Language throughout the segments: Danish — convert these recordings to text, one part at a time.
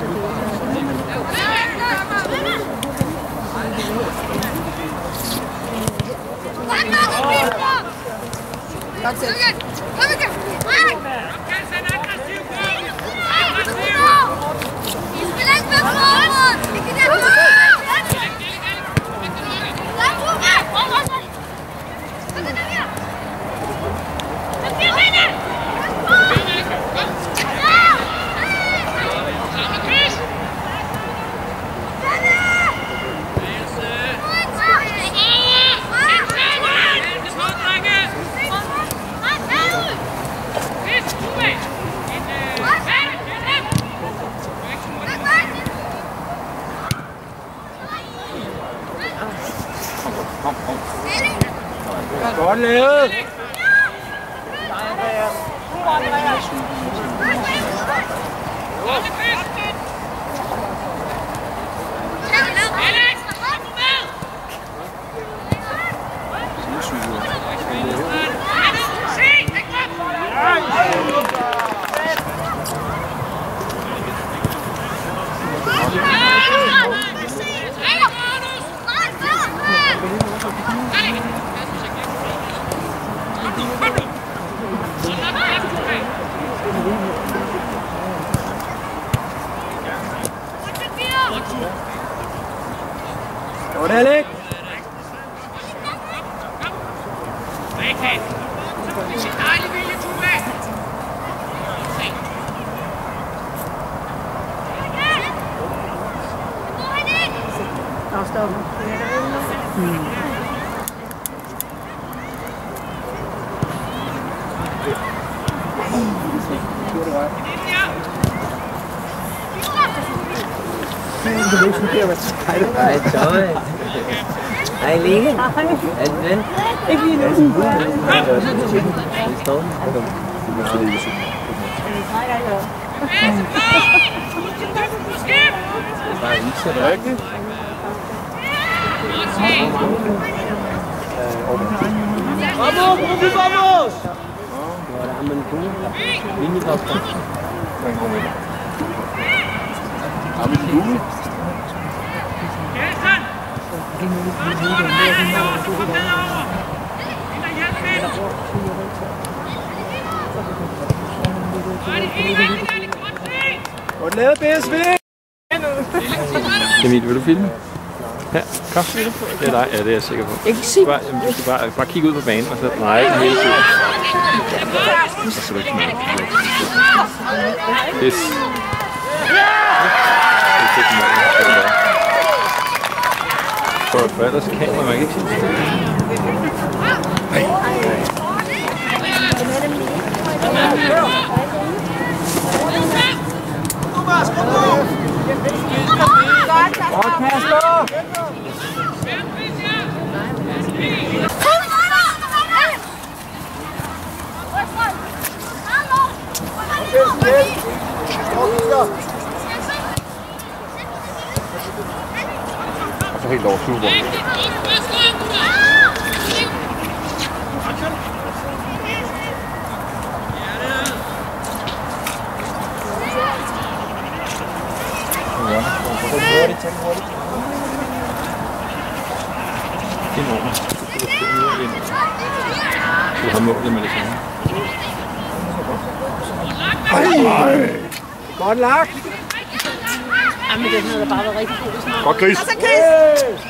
to be Godt, Alec. Afstop. Hej here with Spider-Man. I saw it. Eileen, Edmund. If you don't Vamos, vamos, vamos! Agora a Manu, Vini Galpão. Vamos, vamos. Amigo? Godt lavet, BSV. Emil, vil du filme? Ja, kom. Det er dig. Ja, det er jeg sikker på. Jeg kan se. Bare, jamen, du skal bare, bare kigge ud på banen, og så nej, ikke hele tiden. Så skal du ikke smage. Yes. Det er. Det er. For, for ellers kamera, man kan ikke sige det. Og super. Ind over. Du har målet med det samme. Godt lagt. Jamen, den havde da bare været rigtig god. Godt, Chris. Så Chris!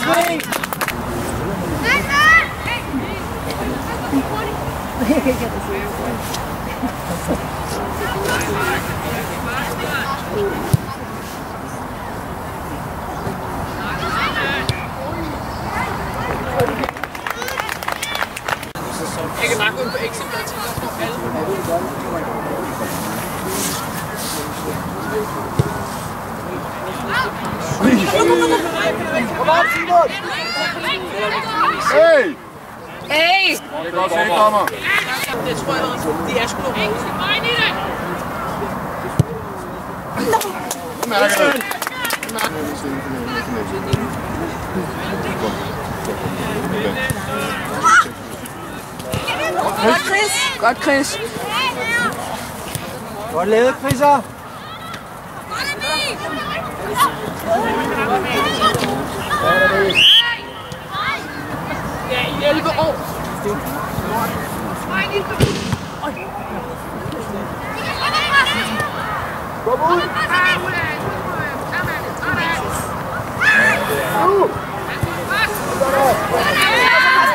twee. Ik maak een ik zit dat nog helemaal. Godt, Simon! Hey! Hey! Det er godt set, dommer. Det tror jeg, også. de er sgu nok Nu mærker det. Godt, Chris. Godt, Chris. Godt lavet, Chrisser! Ja, i 11 år. Kom ud!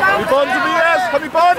Kom i bund, Tobias! Kom i bund!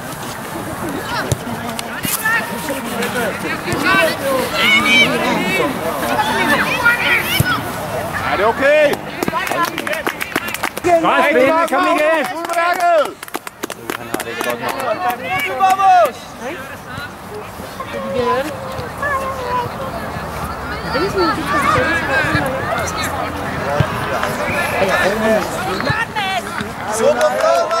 Er det okay? Godt spil, kom igen! Udmærket! Han har det godt nok. Bobos! Det er sådan, de kan sætte sig. Super, Thomas!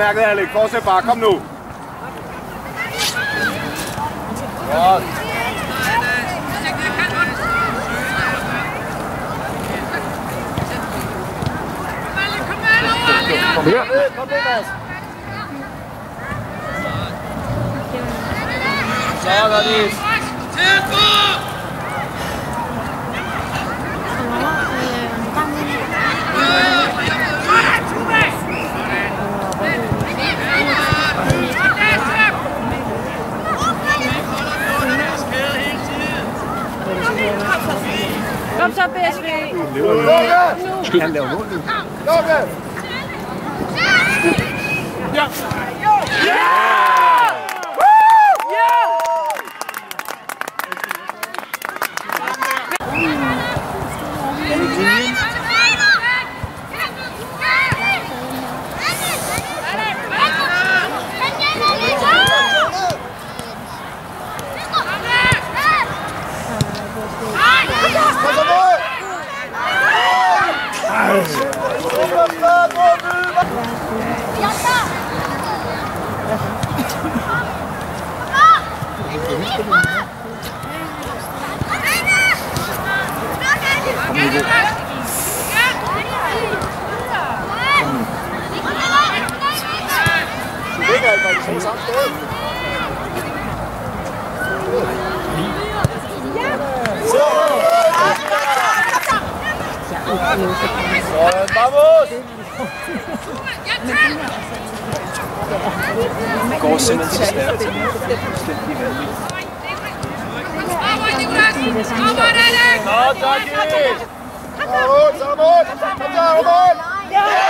Udmærket, Alec. Fortsæt bare. Kom nu. Godt. Kom her. Kom med, Mads. Så godt, Nis. Kom vamos! Det går simpelthen så stærkt. Det er Vamos, vanvittigt. Godt, Jackie! Ja!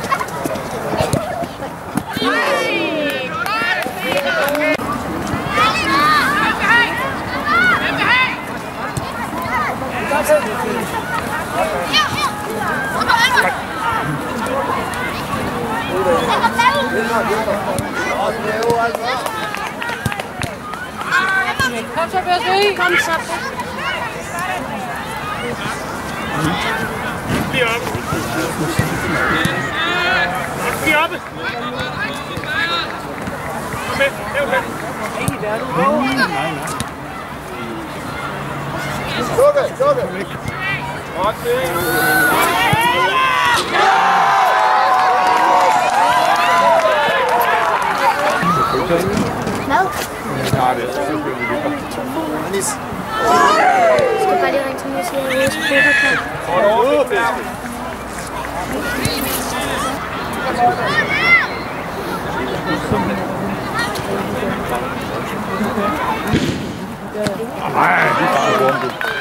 começar por... Piada. Dennis. Jeg skal bare lige ringe til mig og sige, at jeg er. Nej, det er bare rundt.